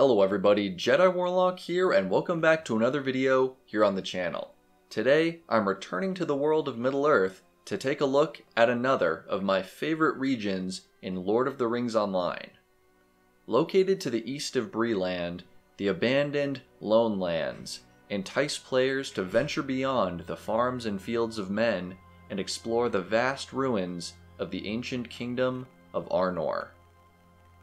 Hello everybody, Jedi Warlock here and welcome back to another video here on the channel. Today, I'm returning to the world of Middle-earth to take a look at another of my favorite regions in Lord of the Rings Online. Located to the east of Bree-land, the abandoned Lone Lands entice players to venture beyond the farms and fields of men and explore the vast ruins of the ancient kingdom of Arnor.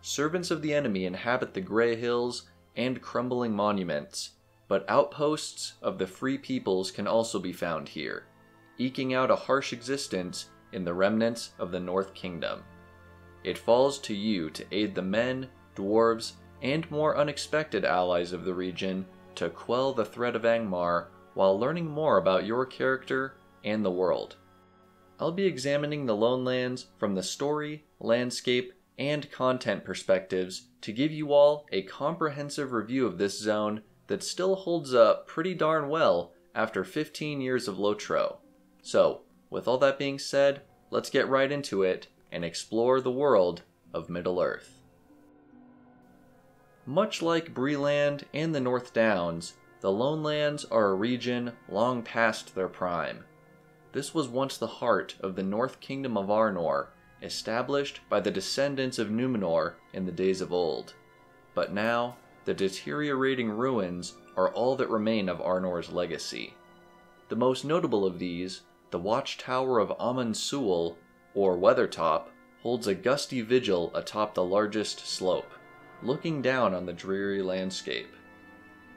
Servants of the enemy inhabit the Grey Hills and crumbling monuments, but outposts of the free peoples can also be found here, eking out a harsh existence in the remnants of the North Kingdom. It falls to you to aid the men, dwarves, and more unexpected allies of the region to quell the threat of Angmar while learning more about your character and the world. I'll be examining the Lone Lands from the story, landscape, and content perspectives to give you all a comprehensive review of this zone that still holds up pretty darn well after 15 years of Lotro. So, with all that being said, let's get right into it and explore the world of Middle-earth. Much like Bree-land and the North Downs, the Lone Lands are a region long past their prime. This was once the heart of the North Kingdom of Arnor, established by the descendants of Numenor in the days of old. But now, the deteriorating ruins are all that remain of Arnor's legacy. The most notable of these, the watchtower of Amon Sûl, or Weathertop, holds a gusty vigil atop the largest slope, looking down on the dreary landscape.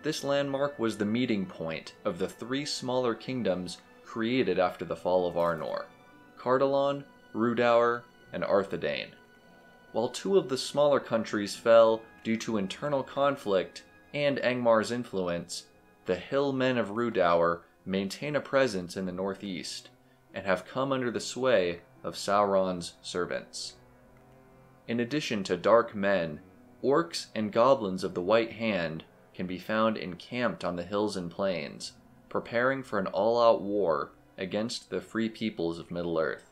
This landmark was the meeting point of the three smaller kingdoms created after the fall of Arnor Cardolan, Rhudaur, and Arthedain. While two of the smaller countries fell due to internal conflict and Angmar's influence, the hill men of Rhudaur maintain a presence in the northeast and have come under the sway of Sauron's servants. In addition to dark men, orcs and goblins of the White Hand can be found encamped on the hills and plains, preparing for an all-out war against the free peoples of Middle-earth.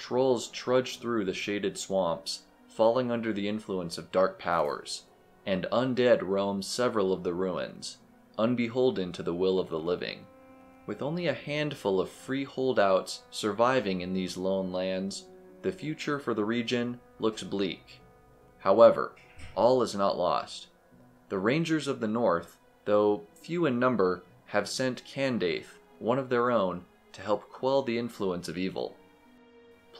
Trolls trudge through the shaded swamps, falling under the influence of dark powers, and undead roam several of the ruins, unbeholden to the will of the living. With only a handful of free holdouts surviving in these lone lands, the future for the region looks bleak. However, all is not lost. The Rangers of the North, though few in number, have sent Candaith, one of their own, to help quell the influence of evil.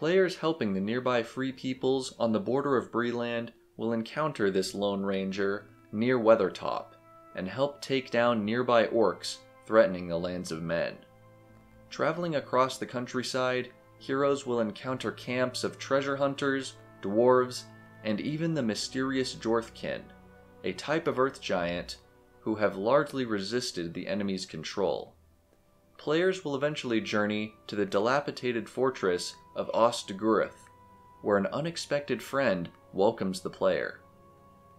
Players helping the nearby free peoples on the border of Bree-land will encounter this Lone Ranger near Weathertop and help take down nearby orcs threatening the lands of men. Traveling across the countryside, heroes will encounter camps of treasure hunters, dwarves, and even the mysterious Jorthkin, a type of earth giant who have largely resisted the enemy's control. Players will eventually journey to the dilapidated fortress of Ostguruth, where an unexpected friend welcomes the player.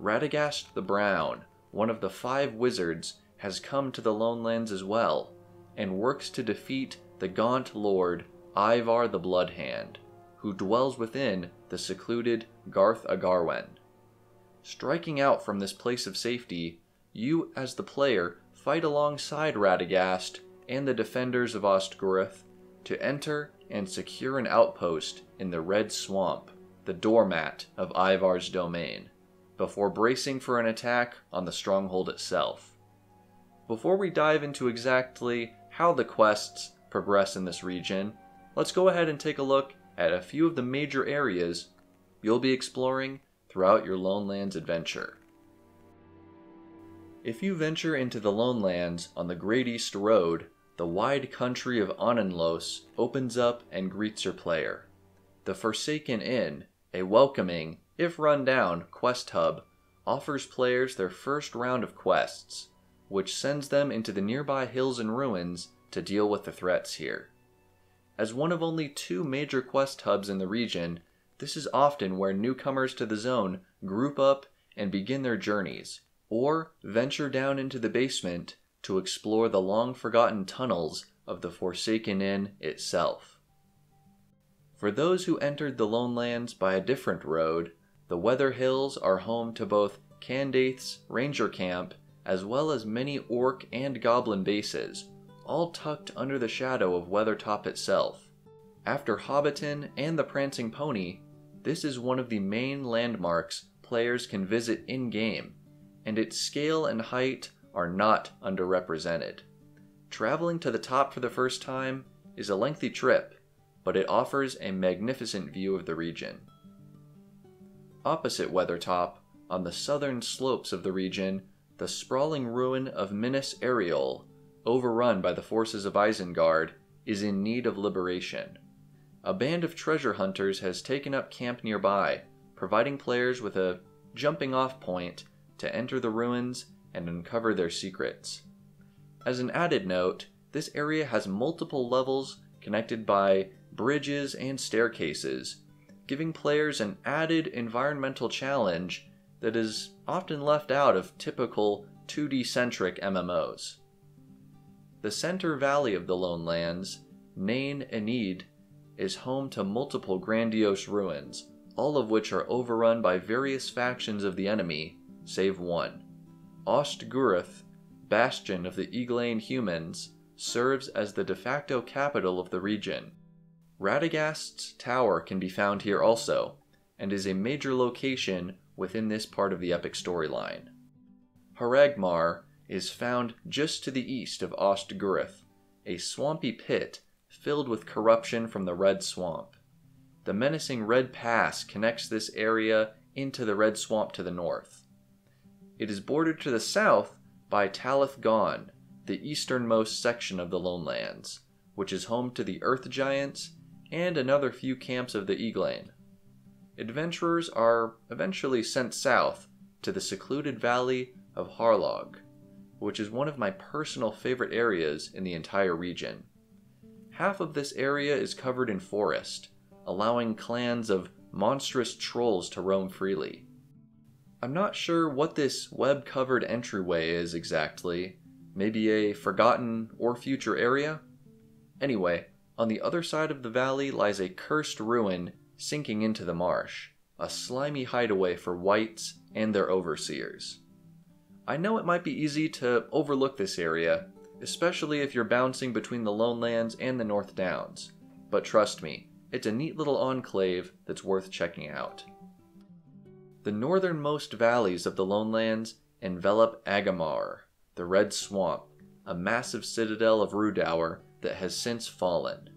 Radagast the Brown, one of the five wizards, has come to the Lone Lands as well, and works to defeat the gaunt lord Ivar the Bloodhand, who dwells within the secluded Garth Agarwen. Striking out from this place of safety, you as the player fight alongside Radagast and the defenders of Ostguruth to enter and secure an outpost in the Red Swamp, the doormat of Ivar's domain, before bracing for an attack on the stronghold itself. Before we dive into exactly how the quests progress in this region, let's go ahead and take a look at a few of the major areas you'll be exploring throughout your Lone Lands adventure. If you venture into the Lone Lands on the Great East Road, the wide country of Auninlos opens up and greets your player. The Forsaken Inn, a welcoming, if run down, quest hub, offers players their first round of quests, which sends them into the nearby hills and ruins to deal with the threats here. As one of only two major quest hubs in the region, this is often where newcomers to the zone group up and begin their journeys, or venture down into the basement to explore the long forgotten tunnels of the Forsaken Inn itself. For those who entered the Lone Lands by a different road, The Weather Hills are home to both Candaith's Ranger Camp as well as many orc and goblin bases, all tucked under the shadow of Weathertop itself. After Hobbiton and the Prancing Pony, this is one of the main landmarks players can visit in game, and its scale and height are not underrepresented. Traveling to the top for the first time is a lengthy trip, but it offers a magnificent view of the region. Opposite Weathertop, on the southern slopes of the region, the sprawling ruin of Minas Eriol, overrun by the forces of Isengard, is in need of liberation. A band of treasure hunters has taken up camp nearby, providing players with a jumping off point to enter the ruins and uncover their secrets. As an added note, this area has multiple levels connected by bridges and staircases, giving players an added environmental challenge that is often left out of typical 2D centric MMOs. The center valley of the Lone Lands, Nain Enidh, is home to multiple grandiose ruins, all of which are overrun by various factions of the enemy, save one. Ostguruth, bastion of the Eglain humans, serves as the de facto capital of the region. Radagast's tower can be found here also, and is a major location within this part of the epic storyline. Haragmar is found just to the east of Ostguruth, a swampy pit filled with corruption from the Red Swamp. The menacing Red Pass connects this area into the Red Swamp to the north. It is bordered to the south by Talith Gone, the easternmost section of the Lone Lands, which is home to the Earth Giants and another few camps of the Eglain. Adventurers are eventually sent south to the secluded valley of Harloeg, which is one of my personal favorite areas in the entire region. Half of this area is covered in forest, allowing clans of monstrous trolls to roam freely. I'm not sure what this web covered entryway is exactly. Maybe a forgotten or future area? Anyway, on the other side of the valley lies a cursed ruin sinking into the marsh, a slimy hideaway for wights and their overseers. I know it might be easy to overlook this area, especially if you're bouncing between the Lone Lands and the North Downs, but trust me, it's a neat little enclave that's worth checking out. The northernmost valleys of the Lone Lands envelop Agamaur, the Red Swamp, a massive citadel of Rhudaur that has since fallen.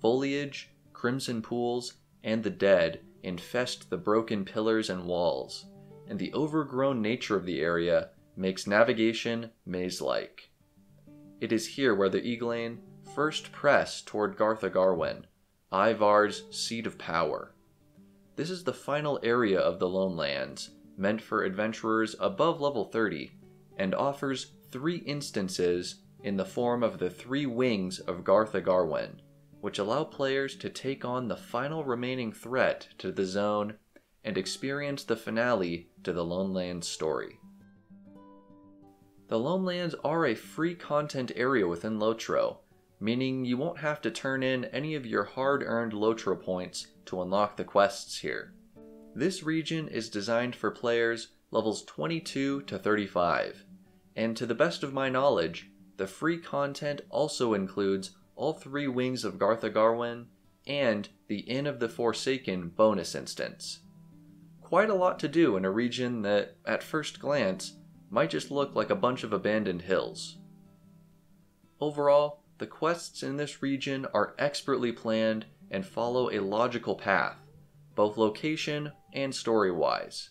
Foliage, crimson pools, and the dead infest the broken pillars and walls, and the overgrown nature of the area makes navigation maze like. It is here where the Eglain first press toward Garth Agarwen, Ivar's seat of power. This is the final area of the Lone Lands, meant for adventurers above level 30, and offers three instances in the form of the three wings of Garth Agarwen, which allow players to take on the final remaining threat to the zone and experience the finale to the Lone Lands story. The Lone Lands are a free content area within Lotro, meaning you won't have to turn in any of your hard-earned Lotro points to unlock the quests here. This region is designed for players levels 22 to 35, and to the best of my knowledge, the free content also includes all three wings of Garth Agarwen and the Inn of the Forsaken bonus instance. Quite a lot to do in a region that, at first glance, might just look like a bunch of abandoned hills. Overall, the quests in this region are expertly planned and follow a logical path, both location and story wise.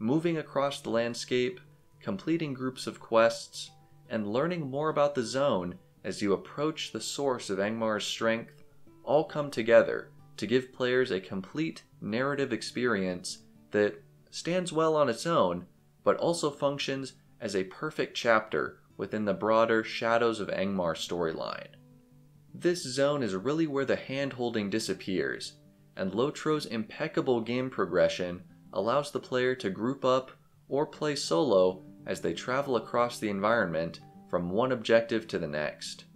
Moving across the landscape, completing groups of quests, and learning more about the zone as you approach the source of Angmar's strength all come together to give players a complete narrative experience that stands well on its own, but also functions as a perfect chapter within the broader Shadows of Angmar storyline. This zone is really where the hand-holding disappears, and Lotro's impeccable game progression allows the player to group up or play solo as they travel across the environment from one objective to the next.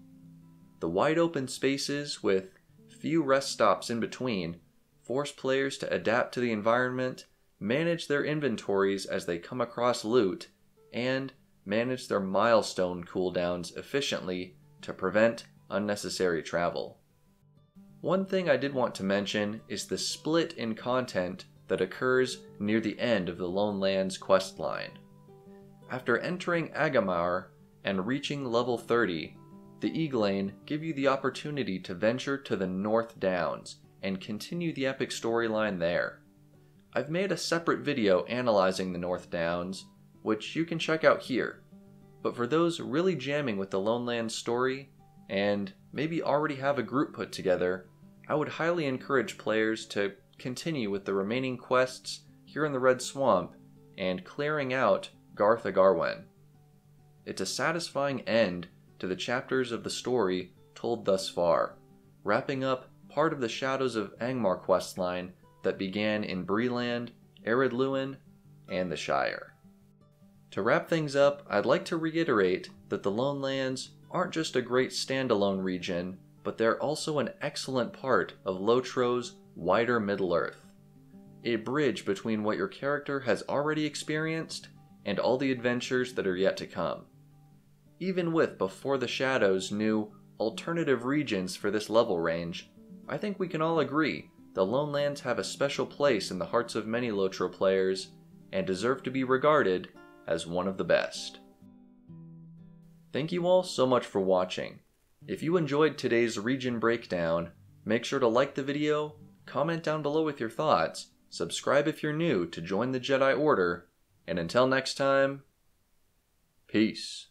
The wide open spaces with few rest stops in between force players to adapt to the environment manage their inventories as they come across loot, and manage their milestone cooldowns efficiently to prevent unnecessary travel. One thing I did want to mention is the split in content that occurs near the end of the Lone Lands questline. After entering Agamaur and reaching level 30, the Eglain give you the opportunity to venture to the North Downs and continue the epic storyline there. I've made a separate video analyzing the North Downs, which you can check out here. But for those really jamming with the Lone Lands story, and maybe already have a group put together, I would highly encourage players to continue with the remaining quests here in the Red Swamp and clearing out Garth Agarwen. It's a satisfying end to the chapters of the story told thus far, wrapping up part of the Shadows of Angmar questline that began in Breeland, Ered Luin, and the Shire. To wrap things up, I'd like to reiterate that the Lone Lands aren't just a great standalone region, but they're also an excellent part of Lotro's wider Middle Earth. A bridge between what your character has already experienced and all the adventures that are yet to come. Even with Before the Shadows new alternative regions for this level range, I think we can all agree the Lone Lands have a special place in the hearts of many Lotro players and deserve to be regarded as one of the best. Thank you all so much for watching. If you enjoyed today's region breakdown, make sure to like the video, comment down below with your thoughts, subscribe if you're new to join the Jedi Order, and until next time, peace.